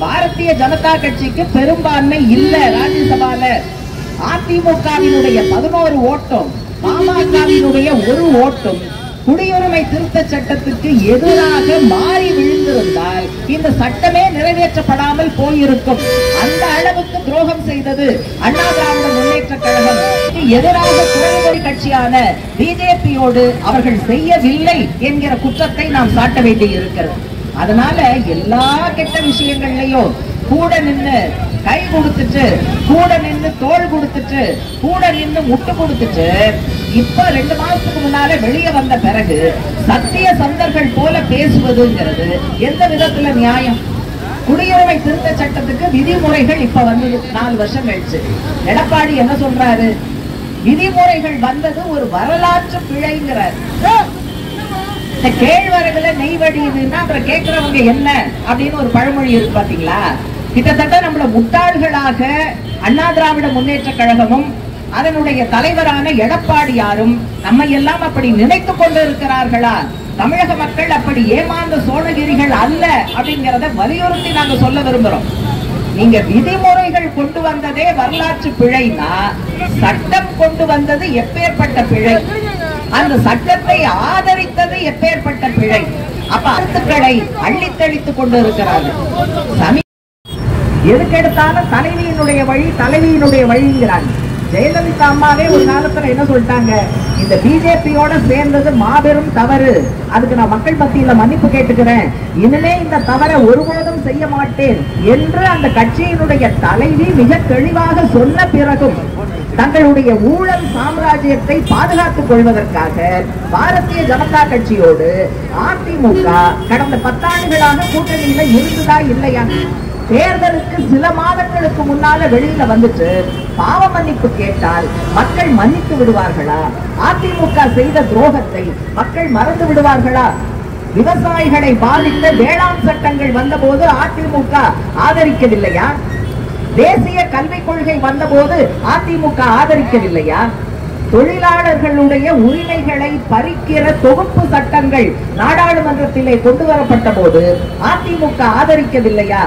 பாரதிய ஜனதா கட்சிக்கு பெரும்பான்மை இல்ல ராஜ்யசபால. அதிமுகவினுடைய பதினோரு ஓட்டம் பாமகவினுடைய ஒரு ஓட்டம் குடியுரிமை திருத்த சட்டத்திற்கு எதிராக மாறி விழுந்திருந்தால் இந்த சட்டமே நிறைவேற்றப்படாமல் போயிருக்கும். அந்த அளவுக்கு துரோகம் செய்தது அண்ணா திராவிட முன்னேற்ற கழகம். எதிராக குரல்வழி கட்சியான பிஜேபியோடு அவர்கள் செய்யவில்லை என்கிற குற்றத்தை நாம் சாட்ட வேண்டியிருக்கிறது. அதனால எல்லா கெட்ட விஷயங்கள்லயும் கூட நின்று கை கொடுத்துட்டு கூட நின்று தோள் கொடுத்துட்டு கூட நின்று முட்டு கொடுத்துட்டு இப்ப ரெண்டு மாசத்துக்கு முன்னால வெளியே வந்த பிறகு சத்திய சந்தர்கள் போல பேசுவதுங்கிறது எந்த விதத்துல நியாயம்? குடியுரிமை திருத்த சட்டத்துக்கு விதிமுறைகள் இப்ப வந்தது நாலு வருஷம் கழிச்சு. எடப்பாடி என்ன சொல்றாரு? விதிமுறைகள் வந்தது ஒரு வரலாற்று பிழைங்கிறார். இந்த கேழ்வரகுல நெய் வடியுதுன்னா அப்புறம் கேட்கிறவங்க என்ன அப்படின்னு ஒரு பழமொழி இருக்கு பாத்தீங்களா? கிட்டத்தட்ட நம்மள முட்டாள்களாக அண்ணா திராவிட முன்னேற்ற கழகமும் அதனுடைய தலைவரான எடப்பாடியாரும் நம்ம எல்லாம் அப்படி நினைத்து கொண்டு இருக்கிறார்களா தமிழக மக்கள் அப்படி ஏமாந்த சோழகிரிகள் அல்ல அப்படிங்கிறத வலியுறுத்தி நாங்க சொல்ல விரும்புறோம். நீங்க விதிமுறைகள் கொண்டு வந்ததே வரலாற்று பிழைனா சட்டம் கொண்டு வந்தது எப்பேற்பட்ட பிழை? அந்த சட்டத்தை ஆதரித்தது எப்பேற்பட்ட பிழை? அப்ப கருத்துக்களை அள்ளித்தளித்துக் கொண்டிருக்கிறார்கள். சமீ எதுக்கெடுத்தாலும் தலைவியினுடைய வழி தலைவியினுடைய வழிங்கிறாங்க. ஜெயலலிதா அம்மாவே ஒரு காலத்துல என்ன சொல்லிட்டாங்க? இந்த பிஜேபியோட சேர்ந்தது மாபெரும் தவறு. அதுக்கு நான் மக்கள் மத்தியில மன்னிப்பு கேட்டுக்கிறேன். இனிமே இந்த தவறை ஒருபோதும் செய்ய மாட்டேன் என்று அந்த கட்சியினுடைய தலைவி மிக தெளிவாக சொன்ன பிறகும் தங்களுடைய ஊழல் சாம்ராஜ்யத்தை பாதுகாத்துக் கொள்வதற்காக பாரதிய ஜனதா கட்சியோடு அதிமுக கடந்த பத்தாண்டுகளாக கூட்டணியில இருந்ததா இல்லையா? தேர்தலுக்கு சில மாதங்களுக்கு முன்னால வெளியில வந்துட்டு பாவ மன்னிப்பு கேட்டால் மக்கள் மன்னித்து விடுவார்களா? அதிமுக செய்த துரோகத்தை மக்கள் மறந்து விடுவார்களா? விவசாயிகளை பாதித்த வேளாண் சட்டங்கள் வந்தபோது அதிமுக ஆதரிக்கவில்லையா? தேசிய கல்விக் கொள்கை வந்தபோது அதிமுக ஆதரிக்கவில்லையா? தொழிலாளர்களுடைய உரிமைகளை பறிக்கிற தொகுப்பு சட்டங்கள் நாடாளுமன்றத்திலே கொண்டு வரப்பட்ட போது அதிமுக ஆதரிக்கவில்லையா?